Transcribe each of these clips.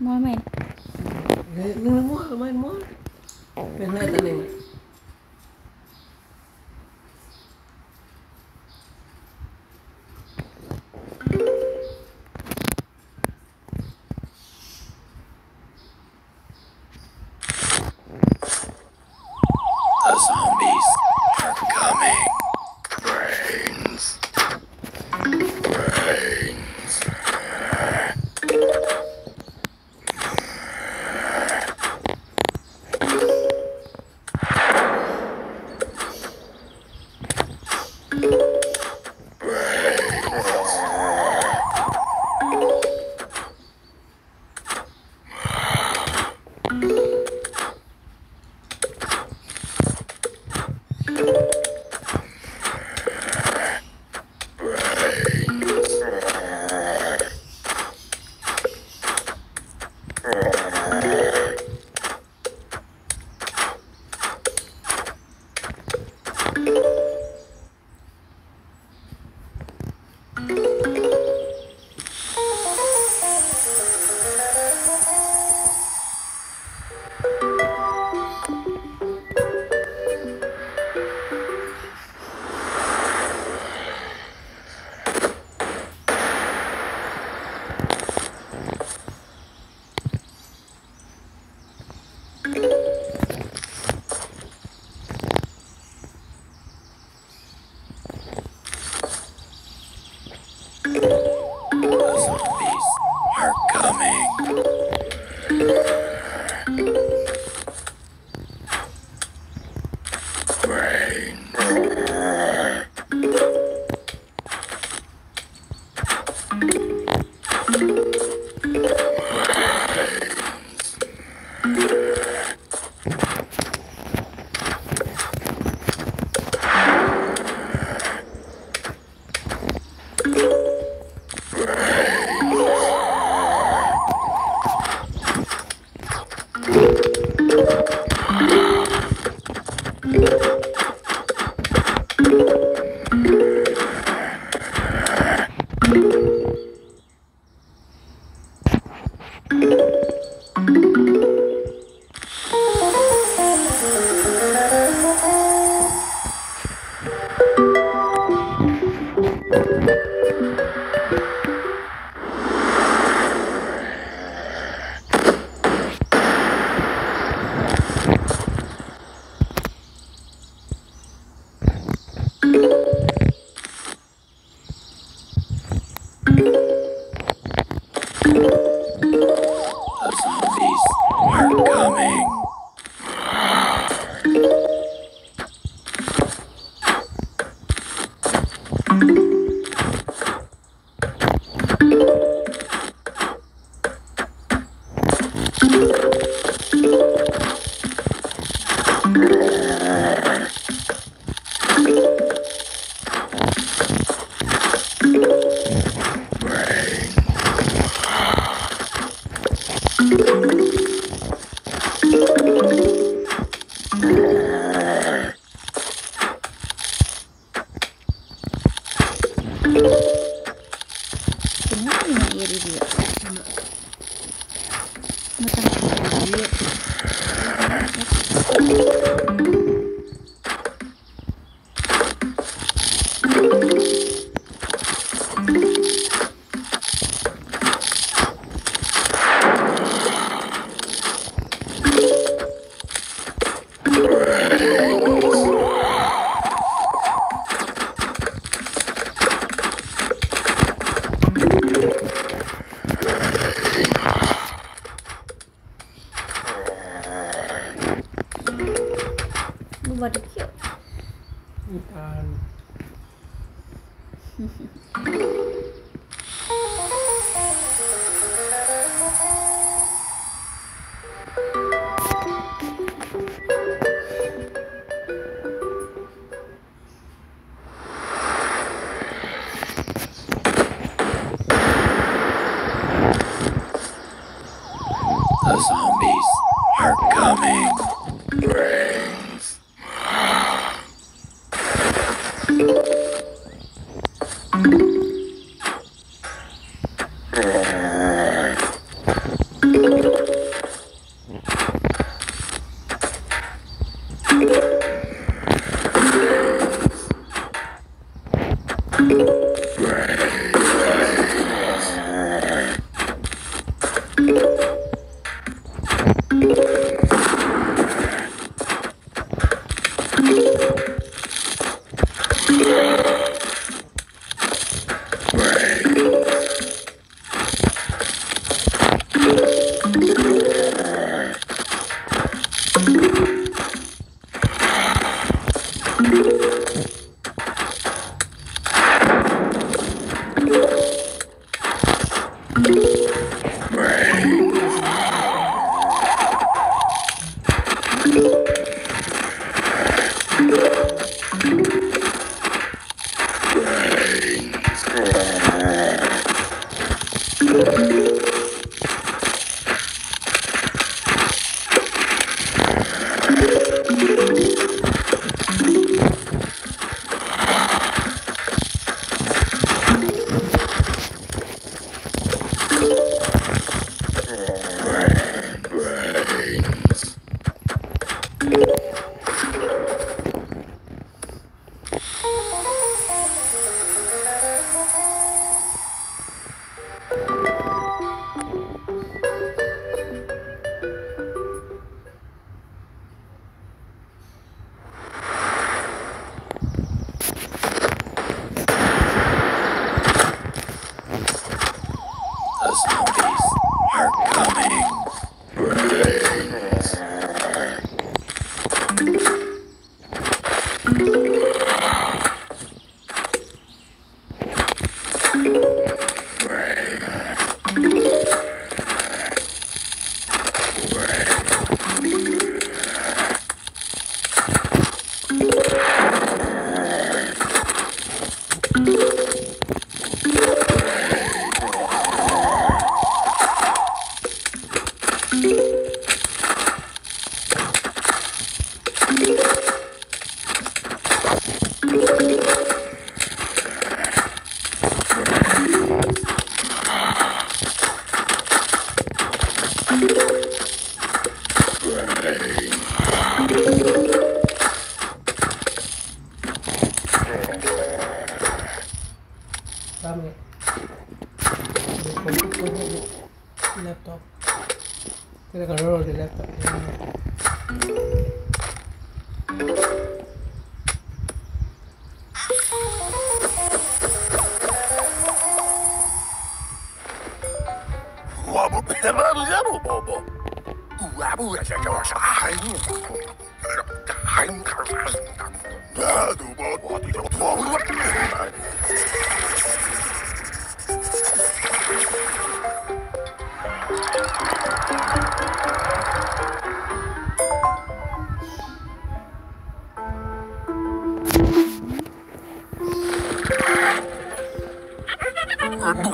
Moi mày Người người mua mày mua Bên 何が言える理由？Ладно.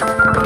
you